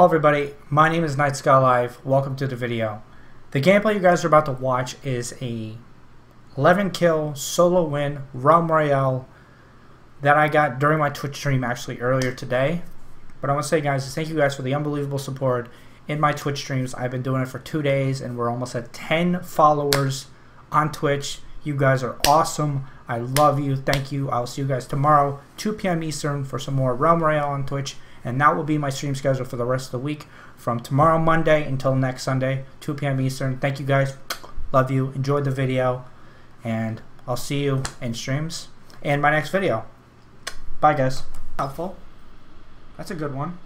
Hello everybody, my name is Night Sky Live. Welcome to the video. The gameplay you guys are about to watch is a 11 kill solo win Realm Royale that I got during my Twitch stream actually earlier today. But I want to say guys, thank you guys for the unbelievable support in my Twitch streams. I've been doing it for two days and we're almost at 10 followers on Twitch. You guys are awesome. I love you. Thank you. I'll see you guys tomorrow, 2 p.m. Eastern for some more Realm Royale on Twitch. And that will be my stream schedule for the rest of the week from tomorrow Monday until next Sunday, 2 p.m. Eastern. Thank you guys. Love you. Enjoyed the video. And I'll see you in streams and my next video. Bye, guys. Helpful. That's a good one.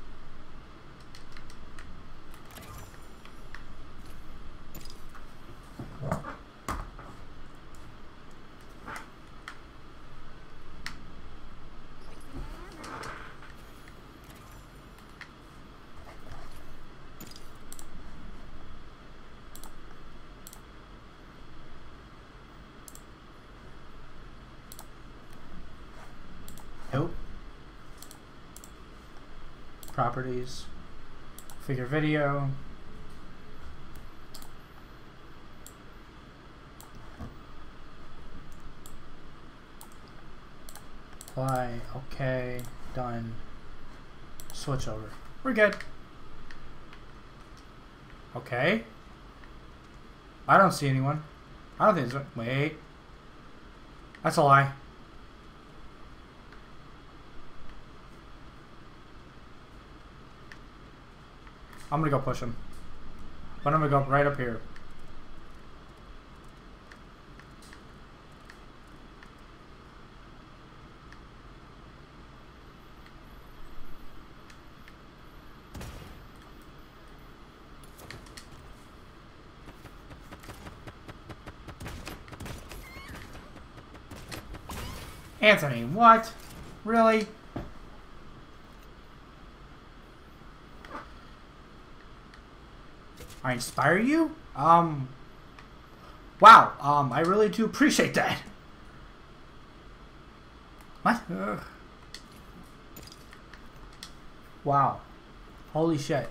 Properties. Figure video. Apply. Okay. Done. Switch over. We're good. Okay. I don't see anyone. I don't think there's... Wait. That's a lie. I'm gonna go push him. But I'm gonna go right up here. Anthony, what? Really? Inspire you? Um, wow, um, I really do appreciate that. What? Ugh. Wow. Holy shit.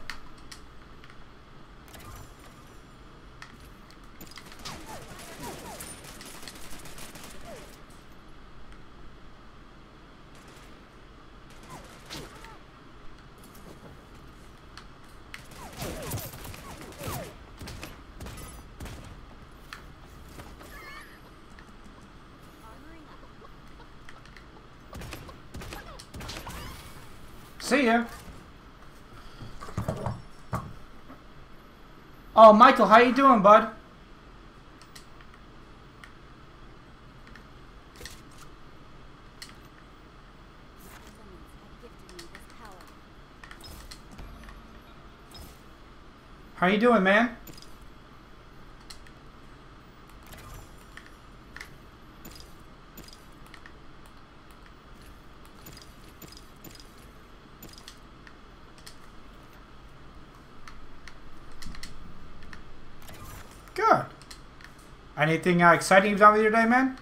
See ya. Oh, Michael, how you doing, bud? How you doing, man? Good. Anything uh, exciting you've done with your day, man?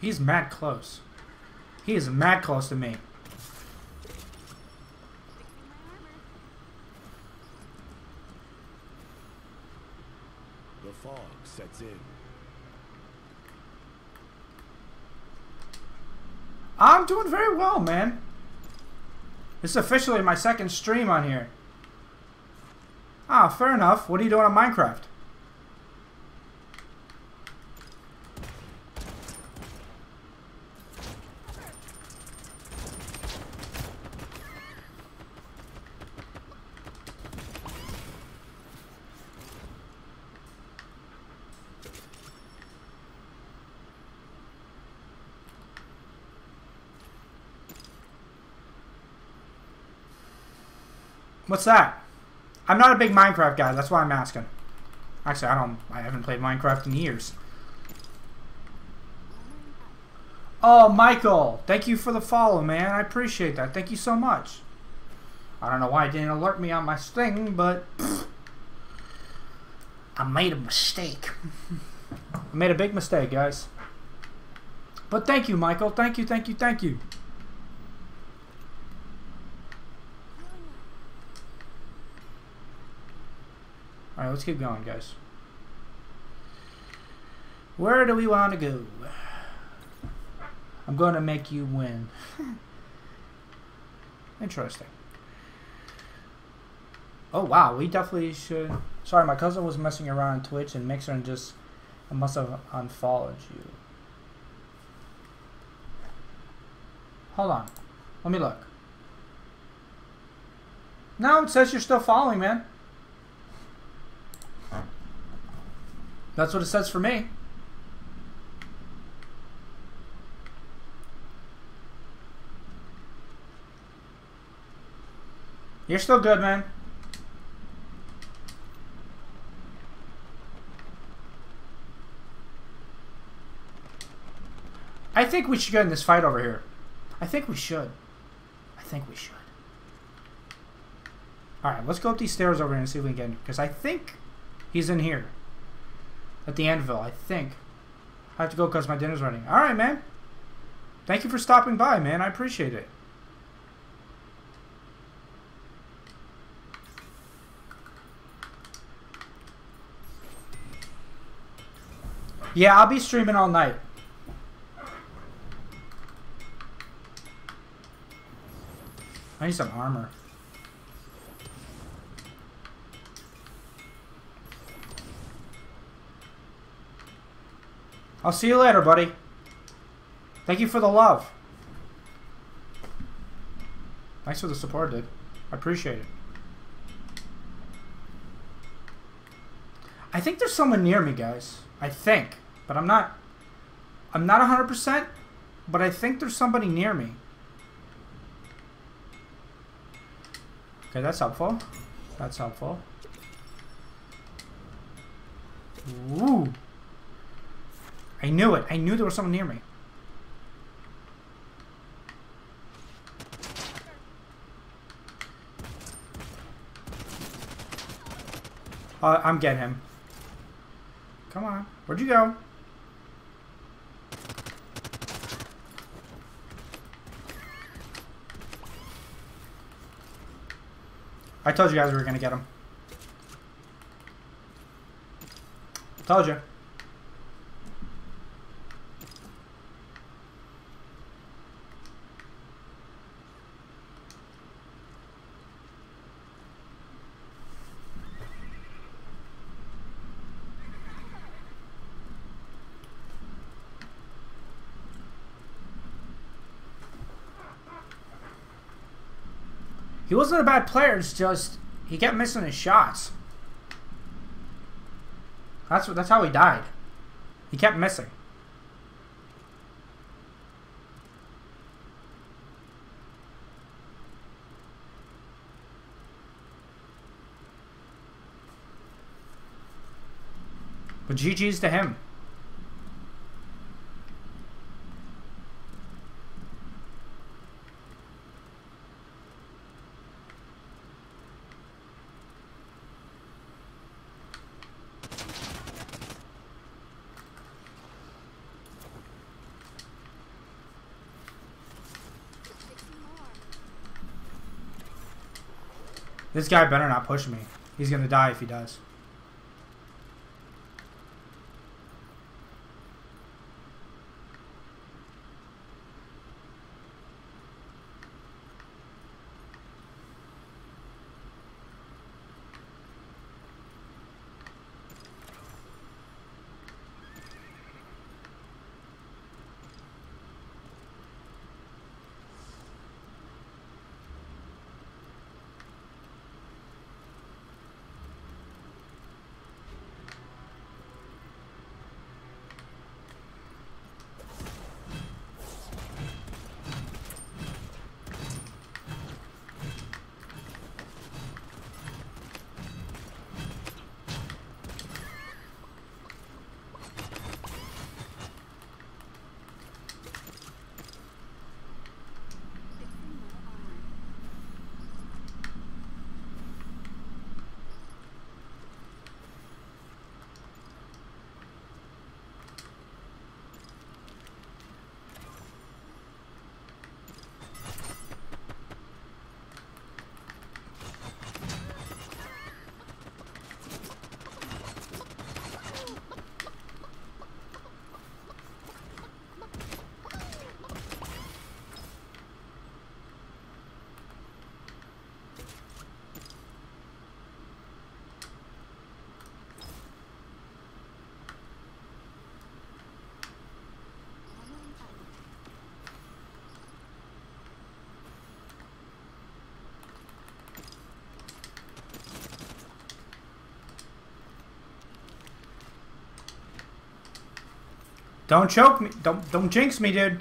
He's mad close. He is mad close to me. The fog sets in. I'm doing very well, man. This is officially my second stream on here. Ah, fair enough. What are you doing on Minecraft? What's that? I'm not a big Minecraft guy. That's why I'm asking. Actually, I don't. I haven't played Minecraft in years. Oh, Michael! Thank you for the follow, man. I appreciate that. Thank you so much. I don't know why it didn't alert me on my thing, but I made a mistake. I made a big mistake, guys. But thank you, Michael. Thank you, thank you, thank you. Alright, let's keep going, guys. Where do we want to go? I'm going to make you win. Interesting. Oh, wow. We definitely should... Sorry, my cousin was messing around on Twitch and Mixer and just... I must have unfollowed you. Hold on. Let me look. No, it says you're still following, man. That's what it says for me. You're still good, man. I think we should get in this fight over here. I think we should. I think we should. Alright, let's go up these stairs over here and see if we can Because I think he's in here. At the anvil, I think. I have to go because my dinner's ready. Alright, man. Thank you for stopping by, man. I appreciate it. Yeah, I'll be streaming all night. I need some armor. I'll see you later, buddy. Thank you for the love. Thanks for the support, dude. I appreciate it. I think there's someone near me, guys. I think. But I'm not... I'm not 100%, but I think there's somebody near me. Okay, that's helpful. That's helpful. Ooh. I knew it. I knew there was someone near me. Uh, I'm getting him. Come on. Where'd you go? I told you guys we were going to get him. Told you. He wasn't a bad player, it's just he kept missing his shots. That's what that's how he died. He kept missing. But GG's to him. This guy better not push me. He's gonna die if he does. Don't choke me. Don't don't jinx me, dude.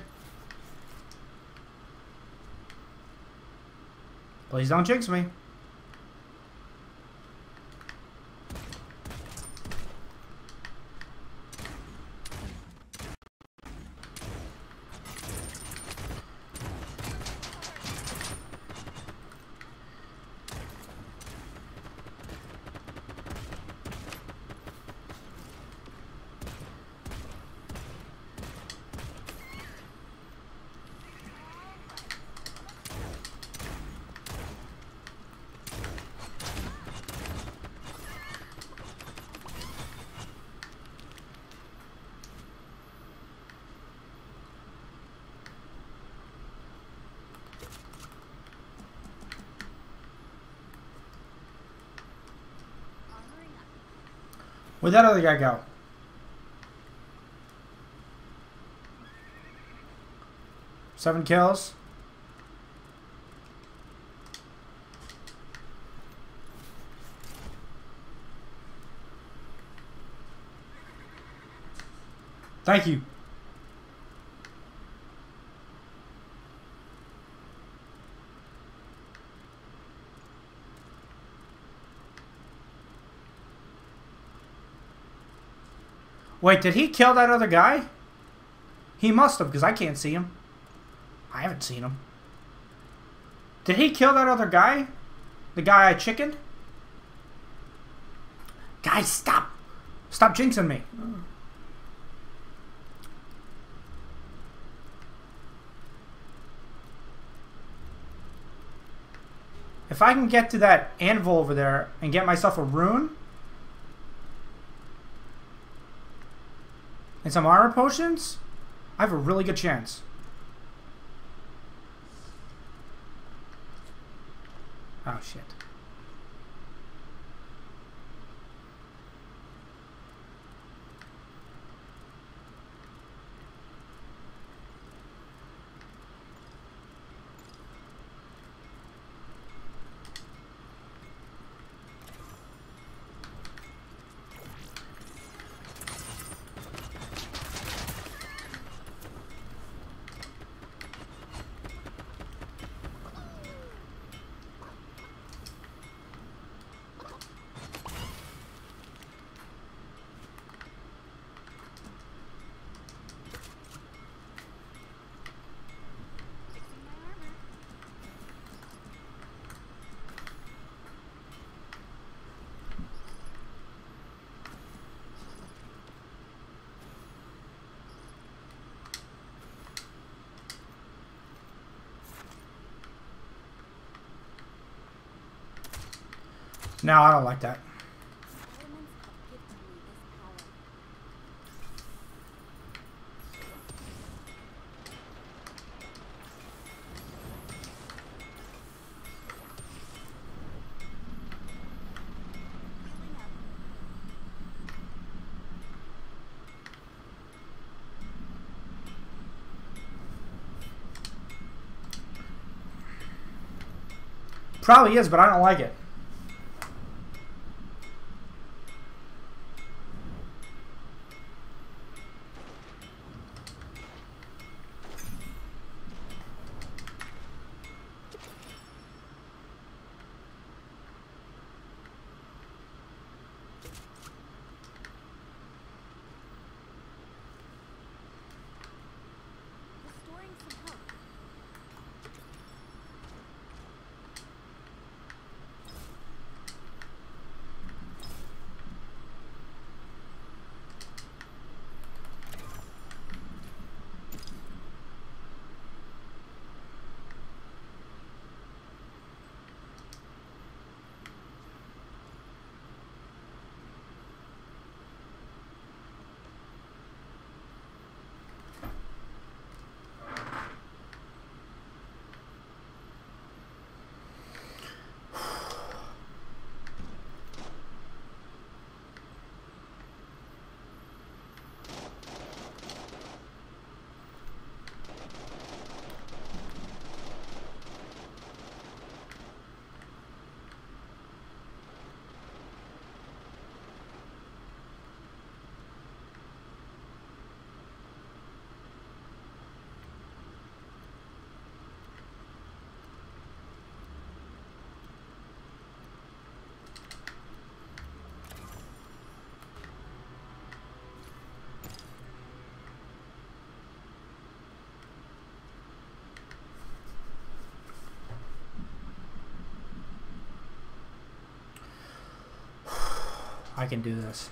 Please don't jinx me. Where'd that other guy go? Seven kills. Thank you. Wait, did he kill that other guy? He must have, because I can't see him. I haven't seen him. Did he kill that other guy? The guy I chickened? Guys, stop! Stop jinxing me. If I can get to that anvil over there and get myself a rune and some armor potions, I have a really good chance. Oh shit. No, I don't like that. Probably is, but I don't like it. I can do this.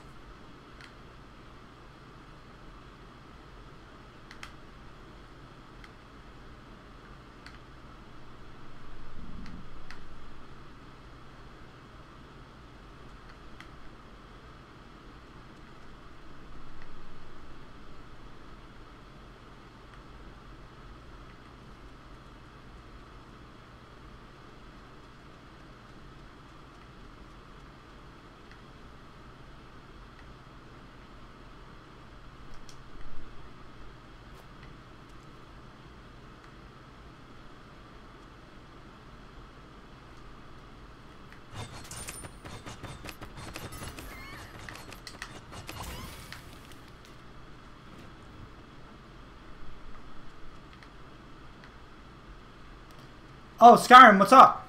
Oh, Skyrim, what's up?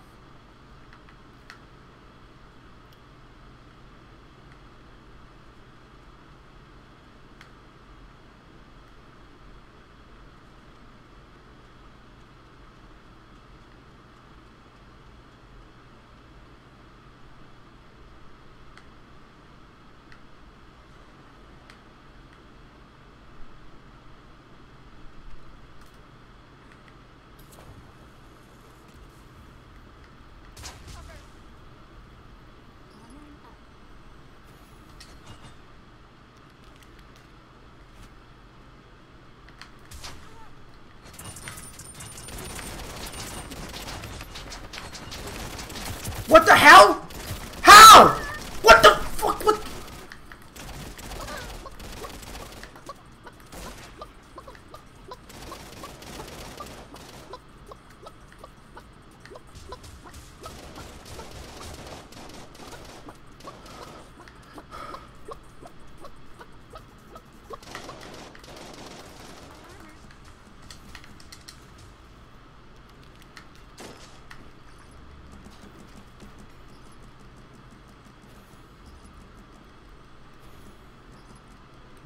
What the hell?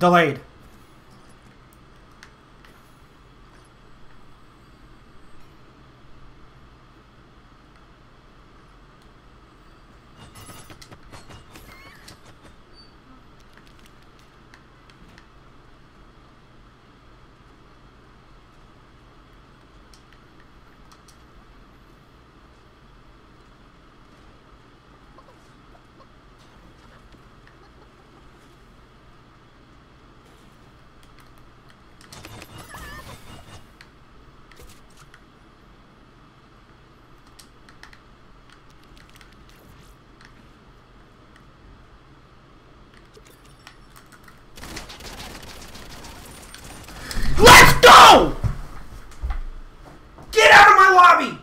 Delayed. Let's go! Get out of my lobby!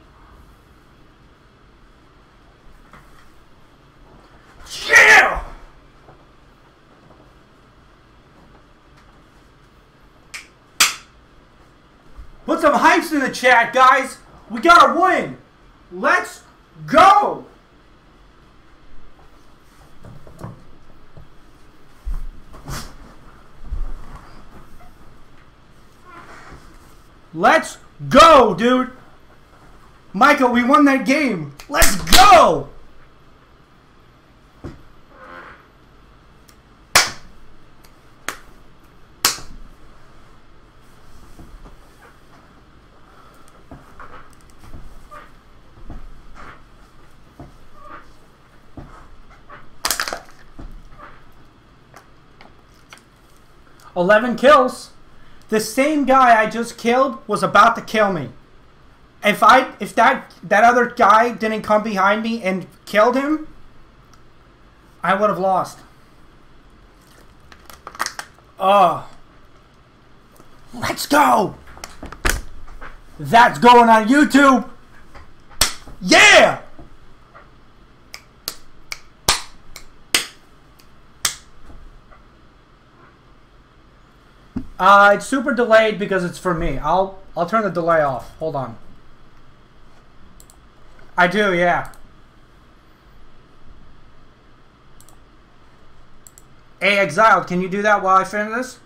Yeah! Put some hypes in the chat, guys. We gotta win. Let's go! Let's go, dude. Michael, we won that game. Let's go. Eleven kills. The same guy I just killed was about to kill me. If I if that that other guy didn't come behind me and killed him, I would have lost. Oh. Let's go. That's going on YouTube. Yeah. Uh, it's super delayed because it's for me. I'll I'll turn the delay off. Hold on. I do, yeah. Hey, Exiled, can you do that while I finish this?